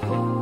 Oh.